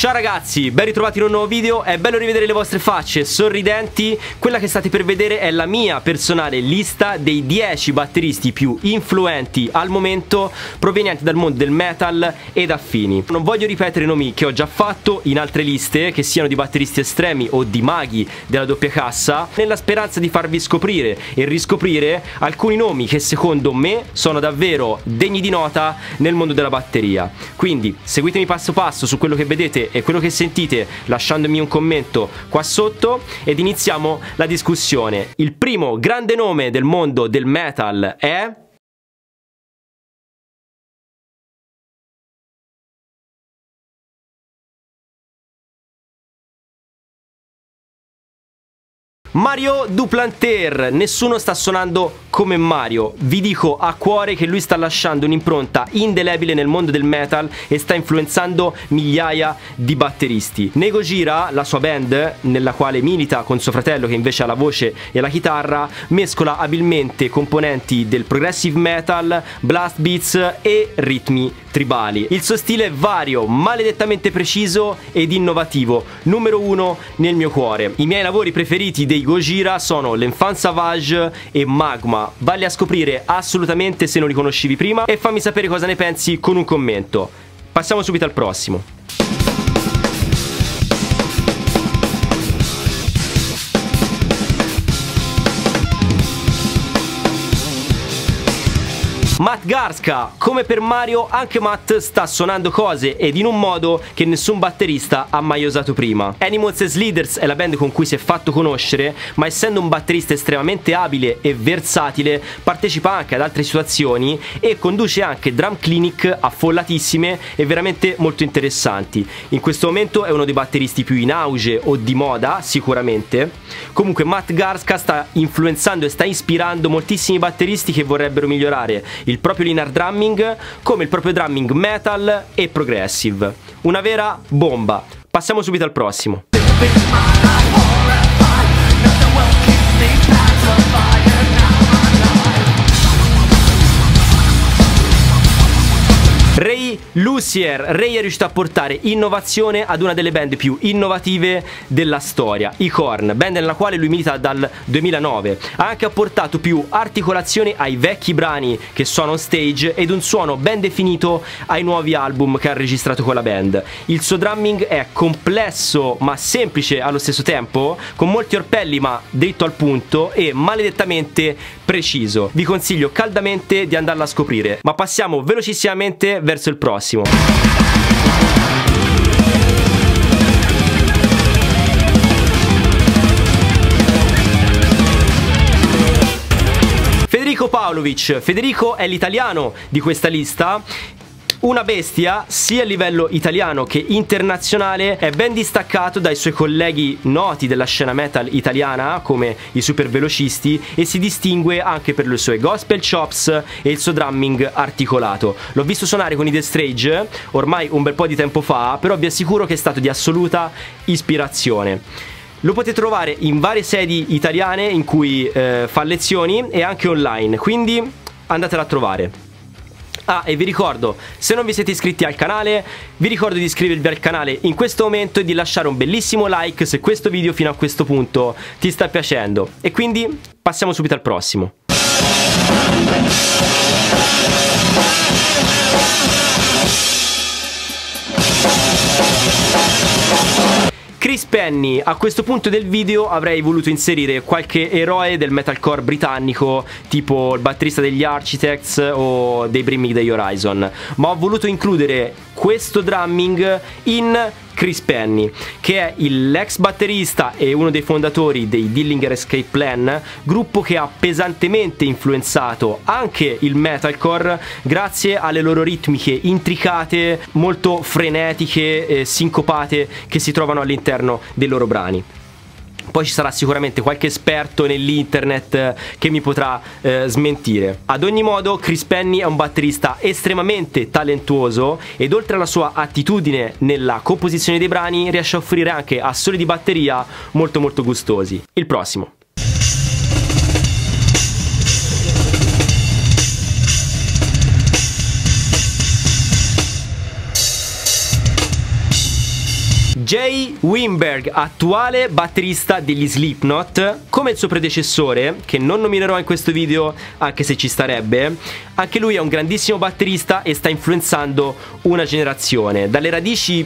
Ciao ragazzi, ben ritrovati in un nuovo video, è bello rivedere le vostre facce sorridenti. Quella che state per vedere è la mia personale lista dei 10 batteristi più influenti al momento Provenienti dal mondo del metal ed affini. Non voglio ripetere nomi che ho già fatto in altre liste Che siano di batteristi estremi o di maghi della doppia cassa Nella speranza di farvi scoprire e riscoprire alcuni nomi che secondo me sono davvero degni di nota nel mondo della batteria. Quindi seguitemi passo passo su quello che vedete e quello che sentite lasciandomi un commento qua sotto ed iniziamo la discussione. Il primo grande nome del mondo del metal è... Mario Duplanter, nessuno sta suonando come Mario. Vi dico a cuore che lui sta lasciando un'impronta indelebile nel mondo del metal e sta influenzando migliaia di batteristi. Nego Gira, la sua band, nella quale milita con suo fratello che invece ha la voce e la chitarra, mescola abilmente componenti del progressive metal, blast beats e ritmi tribali. Il suo stile è vario, maledettamente preciso ed innovativo, numero uno nel mio cuore. I miei lavori preferiti dei Gojira sono l'Enfant Savage e Magma. Valli a scoprire assolutamente se non li conoscevi prima e fammi sapere cosa ne pensi con un commento. Passiamo subito al prossimo. Matt Garska, come per Mario, anche Matt sta suonando cose ed in un modo che nessun batterista ha mai usato prima. Animals as Leaders è la band con cui si è fatto conoscere, ma essendo un batterista estremamente abile e versatile, partecipa anche ad altre situazioni e conduce anche drum clinic affollatissime e veramente molto interessanti. In questo momento è uno dei batteristi più in auge o di moda, sicuramente. Comunque Matt Garska sta influenzando e sta ispirando moltissimi batteristi che vorrebbero migliorare il proprio linear drumming come il proprio drumming metal e progressive. Una vera bomba. Passiamo subito al prossimo. Ray Lucier, Ray è riuscito a portare innovazione ad una delle band più innovative della storia, i Korn, band nella quale lui milita dal 2009. Ha anche apportato più articolazione ai vecchi brani che suona on stage ed un suono ben definito ai nuovi album che ha registrato con la band. Il suo drumming è complesso ma semplice allo stesso tempo, con molti orpelli ma dritto al punto e maledettamente preciso. Vi consiglio caldamente di andarla a scoprire. Ma passiamo velocissimamente verso il prossimo. Federico Pavlovic. Federico è l'italiano di questa lista una bestia sia a livello italiano che internazionale, è ben distaccato dai suoi colleghi noti della scena metal italiana come i super velocisti e si distingue anche per le sue gospel chops e il suo drumming articolato. L'ho visto suonare con i The Strage ormai un bel po' di tempo fa, però vi assicuro che è stato di assoluta ispirazione. Lo potete trovare in varie sedi italiane in cui eh, fa lezioni e anche online, quindi andatela a trovare. Ah, e vi ricordo, se non vi siete iscritti al canale, vi ricordo di iscrivervi al canale in questo momento e di lasciare un bellissimo like se questo video fino a questo punto ti sta piacendo. E quindi passiamo subito al prossimo. Chris Penny, a questo punto del video avrei voluto inserire qualche eroe del metalcore britannico, tipo il batterista degli Architects o dei primi degli Horizon, ma ho voluto includere questo drumming in Chris Penny, che è l'ex batterista e uno dei fondatori dei Dillinger Escape Plan, gruppo che ha pesantemente influenzato anche il metalcore grazie alle loro ritmiche intricate, molto frenetiche e sincopate che si trovano all'interno dei loro brani. Poi ci sarà sicuramente qualche esperto nell'internet eh, che mi potrà eh, smentire. Ad ogni modo, Chris Penny è un batterista estremamente talentuoso ed oltre alla sua attitudine nella composizione dei brani, riesce a offrire anche assoli di batteria molto molto gustosi. Il prossimo. Jay Wimberg, attuale batterista degli Slipknot, come il suo predecessore, che non nominerò in questo video anche se ci starebbe, anche lui è un grandissimo batterista e sta influenzando una generazione. Dalle radici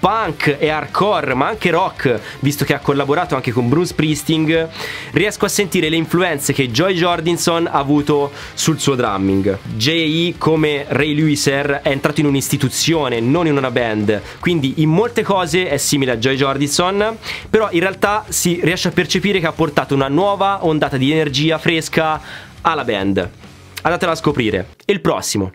punk e hardcore, ma anche rock, visto che ha collaborato anche con Bruce Priesting, riesco a sentire le influenze che Joy Jordinson ha avuto sul suo drumming. J.E. come Ray Lewiser è entrato in un'istituzione, non in una band, quindi in molte cose è simile a Joy Jordinson, però in realtà si riesce a percepire che ha portato una nuova ondata di energia fresca alla band. Andatela a scoprire. Il prossimo.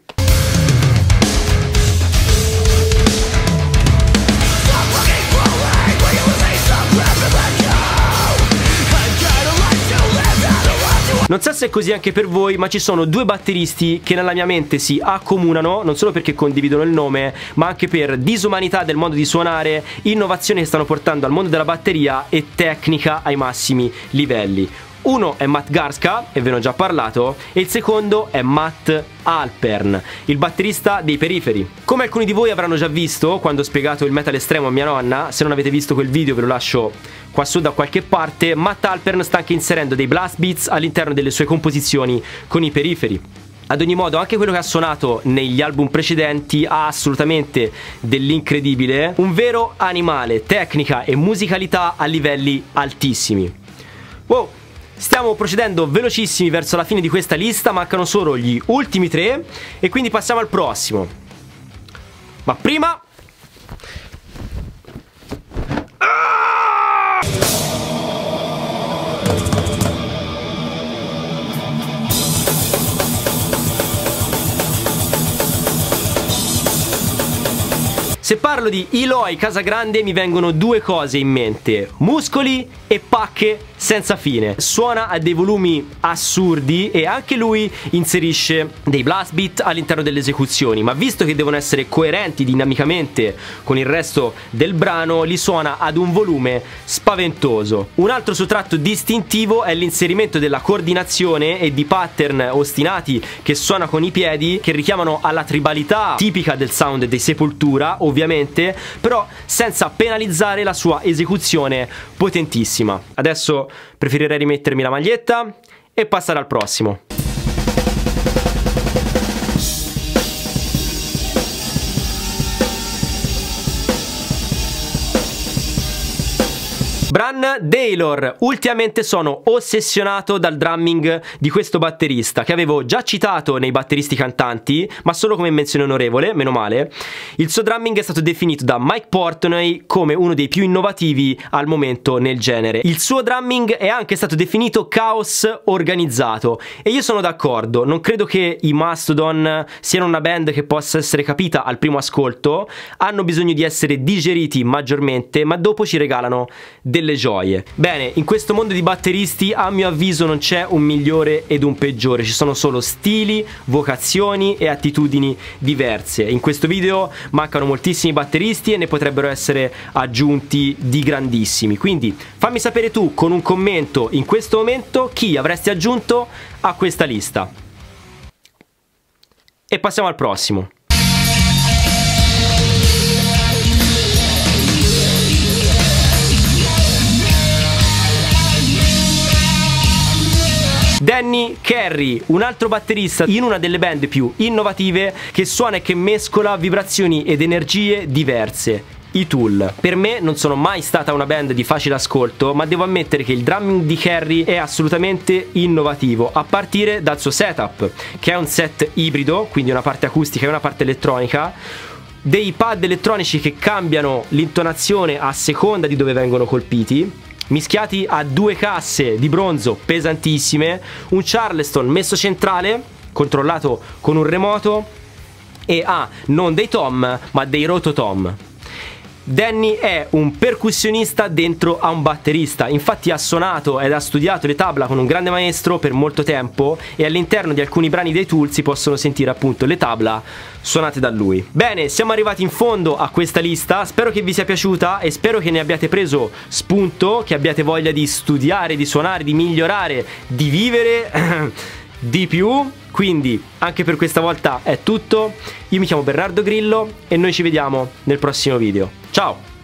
Non so se è così anche per voi, ma ci sono due batteristi che nella mia mente si accomunano, non solo perché condividono il nome, ma anche per disumanità del modo di suonare, innovazioni che stanno portando al mondo della batteria e tecnica ai massimi livelli. Uno è Matt Garska, e ve ne ho già parlato, e il secondo è Matt Alpern, il batterista dei periferi. Come alcuni di voi avranno già visto quando ho spiegato il metal estremo a mia nonna, se non avete visto quel video ve lo lascio qua su da qualche parte, Matt Alpern sta anche inserendo dei blast beats all'interno delle sue composizioni con i periferi. Ad ogni modo, anche quello che ha suonato negli album precedenti ha assolutamente dell'incredibile, un vero animale, tecnica e musicalità a livelli altissimi. Wow, Stiamo procedendo velocissimi verso la fine di questa lista, mancano solo gli ultimi tre e quindi passiamo al prossimo. Ma prima Se parlo di Eloy Casagrande mi vengono due cose in mente, muscoli e pacche senza fine. Suona a dei volumi assurdi e anche lui inserisce dei blast beat all'interno delle esecuzioni, ma visto che devono essere coerenti dinamicamente con il resto del brano, li suona ad un volume spaventoso. Un altro suo tratto distintivo è l'inserimento della coordinazione e di pattern ostinati che suona con i piedi che richiamano alla tribalità tipica del sound dei Sepultura, ovviamente, però senza penalizzare la sua esecuzione potentissima. Adesso preferirei rimettermi la maglietta e passare al prossimo. Bran Daylor, ultimamente sono ossessionato dal drumming di questo batterista che avevo già citato nei batteristi cantanti, ma solo come menzione onorevole, meno male. Il suo drumming è stato definito da Mike Portnoy come uno dei più innovativi al momento nel genere. Il suo drumming è anche stato definito caos organizzato e io sono d'accordo, non credo che i Mastodon siano una band che possa essere capita al primo ascolto, hanno bisogno di essere digeriti maggiormente, ma dopo ci regalano delle delle gioie. Bene, in questo mondo di batteristi a mio avviso non c'è un migliore ed un peggiore, ci sono solo stili, vocazioni e attitudini diverse. In questo video mancano moltissimi batteristi e ne potrebbero essere aggiunti di grandissimi. Quindi fammi sapere tu con un commento in questo momento chi avresti aggiunto a questa lista. E passiamo al prossimo. Danny Carey, un altro batterista in una delle band più innovative che suona e che mescola vibrazioni ed energie diverse i Tool. Per me non sono mai stata una band di facile ascolto, ma devo ammettere che il drumming di Carey è assolutamente innovativo, a partire dal suo setup, che è un set ibrido, quindi una parte acustica e una parte elettronica, dei pad elettronici che cambiano l'intonazione a seconda di dove vengono colpiti mischiati a due casse di bronzo pesantissime, un Charleston messo centrale, controllato con un remoto, e ha non dei tom, ma dei rototom. Danny è un percussionista dentro a un batterista, infatti ha suonato ed ha studiato le tabla con un grande maestro per molto tempo e all'interno di alcuni brani dei Tool si possono sentire appunto le tabla suonate da lui. Bene, siamo arrivati in fondo a questa lista, spero che vi sia piaciuta e spero che ne abbiate preso spunto, che abbiate voglia di studiare, di suonare, di migliorare, di vivere di più. Quindi anche per questa volta è tutto, io mi chiamo Bernardo Grillo e noi ci vediamo nel prossimo video. Ciao!